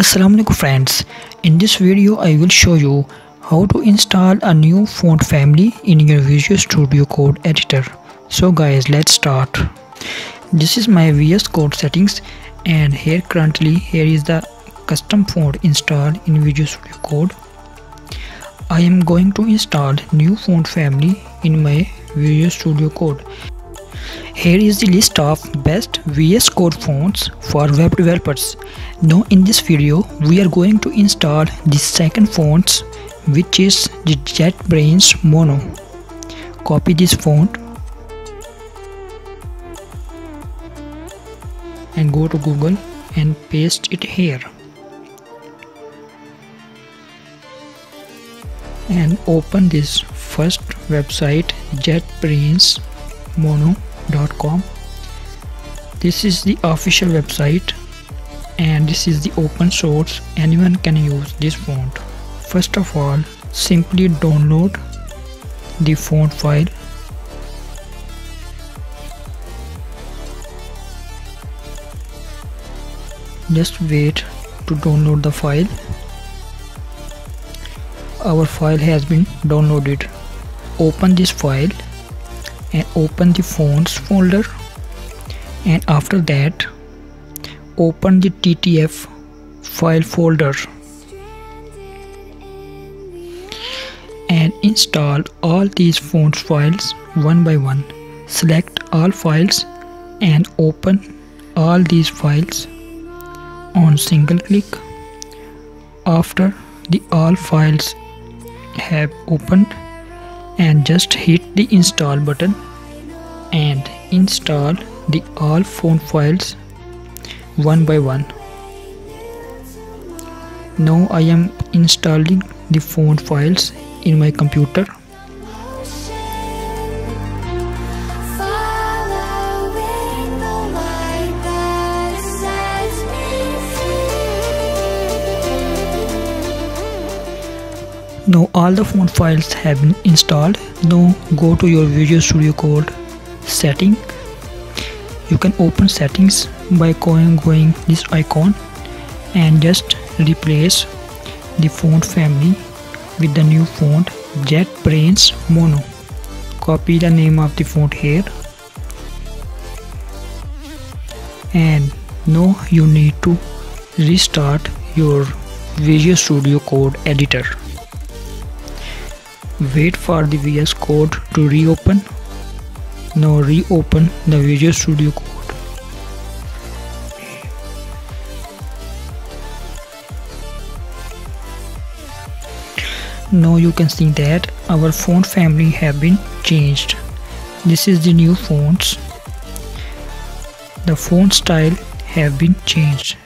Assalamualaikum friends. In this video I will show you how to install a new font family in your Visual Studio Code editor. So guys let's start. This is my VS Code settings and here currently here is the custom font installed in Visual Studio Code. I am going to install new font family in my Visual Studio Code here is the list of best VS Code fonts for web developers. Now in this video we are going to install the second font which is the JetBrains Mono. Copy this font and go to Google and paste it here. And open this first website JetBrains Mono this is the official website and this is the open source anyone can use this font first of all simply download the font file. Just wait to download the file. Our file has been downloaded. Open this file and open the fonts folder. And after that open the ttf file folder. And install all these fonts files one by one. Select all files and open all these files on single click. After the all files have opened and just hit the install button and install the all font files one by one. Now I am installing the font files in my computer Now all the font files have been installed. Now go to your Visual Studio Code setting. You can open settings by going, going this icon and just replace the font family with the new font JetBrains Mono. Copy the name of the font here and now you need to restart your Visual Studio Code editor wait for the VS Code to reopen. Now reopen the Visual Studio Code. Now you can see that our font family have been changed. This is the new fonts the font style have been changed